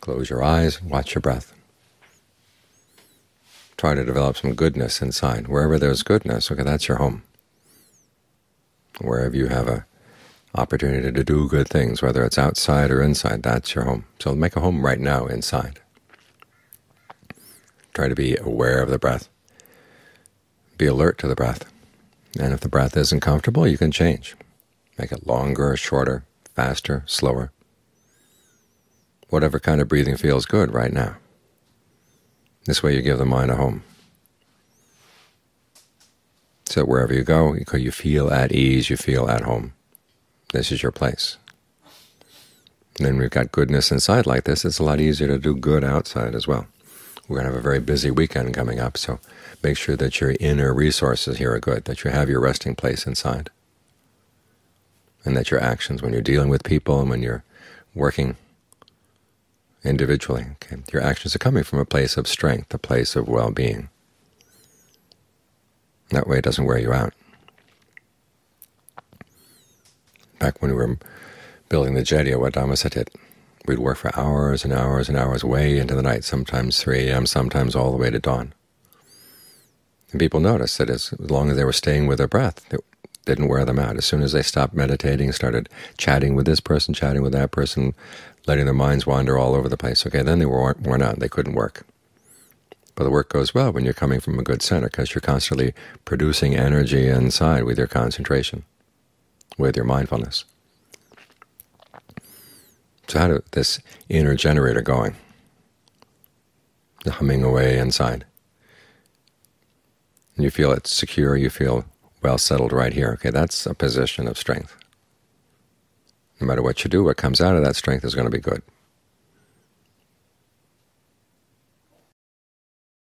Close your eyes, watch your breath. Try to develop some goodness inside. Wherever there's goodness, okay, that's your home. Wherever you have a opportunity to do good things, whether it's outside or inside, that's your home. So make a home right now inside. Try to be aware of the breath. Be alert to the breath. And if the breath isn't comfortable, you can change. Make it longer, shorter, faster, slower. Whatever kind of breathing feels good right now. This way you give the mind a home. So wherever you go, you feel at ease, you feel at home. This is your place. And then we've got goodness inside like this, it's a lot easier to do good outside as well. We're going to have a very busy weekend coming up, so make sure that your inner resources here are good, that you have your resting place inside, and that your actions when you're dealing with people and when you're working individually, okay, your actions are coming from a place of strength, a place of well-being. That way it doesn't wear you out. Back when we were building the jetty at Wat Dhammasathit, we'd work for hours and hours and hours way into the night, sometimes 3 a.m., sometimes all the way to dawn. And people noticed that as long as they were staying with their breath, didn't wear them out. As soon as they stopped meditating, started chatting with this person, chatting with that person, letting their minds wander all over the place, okay, then they were worn out. They couldn't work. But the work goes well when you're coming from a good center because you're constantly producing energy inside with your concentration, with your mindfulness. So how to this inner generator going, the humming away inside. And you feel it's secure, you feel well settled right here. Okay, that's a position of strength. No matter what you do, what comes out of that strength is going to be good.